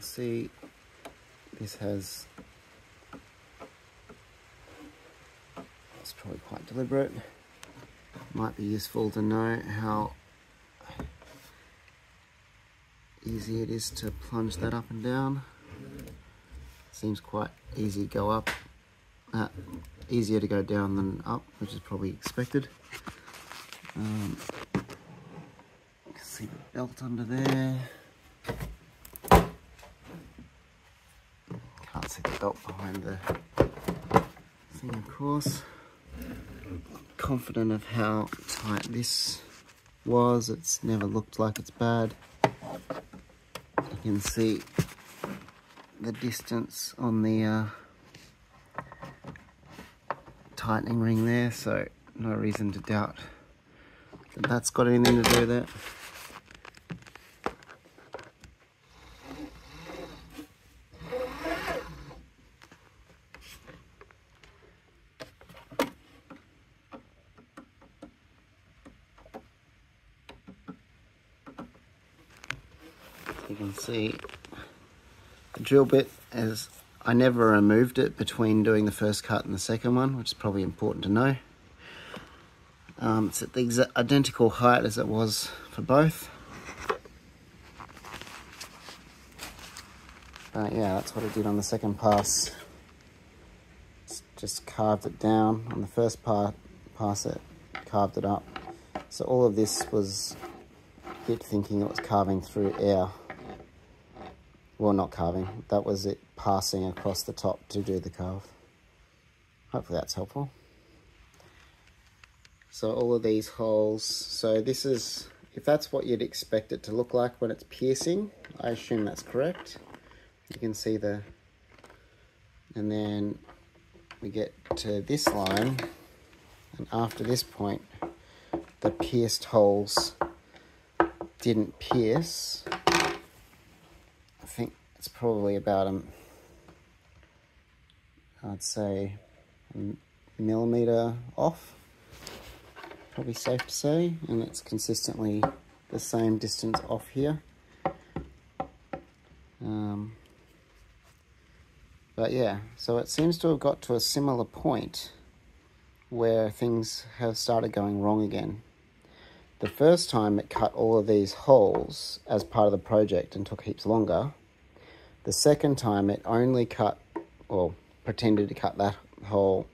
see this has it's probably quite deliberate. Might be useful to know how easy it is to plunge that up and down. Seems quite easy to go up uh, easier to go down than up which is probably expected. Um, you can see the belt under there can't see the belt behind the thing of course confident of how tight this was. It's never looked like it's bad. You can see the distance on the uh, tightening ring there, so no reason to doubt that that's got anything to do with it. You can see the drill bit is I never removed it between doing the first cut and the second one, which is probably important to know. Um, it's at the identical height as it was for both. But yeah, that's what I did on the second pass. Just carved it down. On the first part, pass it, carved it up. So all of this was a bit thinking it was carving through air well not carving, that was it passing across the top to do the carve. Hopefully that's helpful. So all of these holes, so this is, if that's what you'd expect it to look like when it's piercing, I assume that's correct. You can see the, and then we get to this line, and after this point, the pierced holes didn't pierce, it's probably about a, I'd say a millimeter off, probably safe to say, and it's consistently the same distance off here. Um, but yeah, so it seems to have got to a similar point where things have started going wrong again. The first time it cut all of these holes as part of the project and took heaps longer, the second time it only cut, or pretended to cut that hole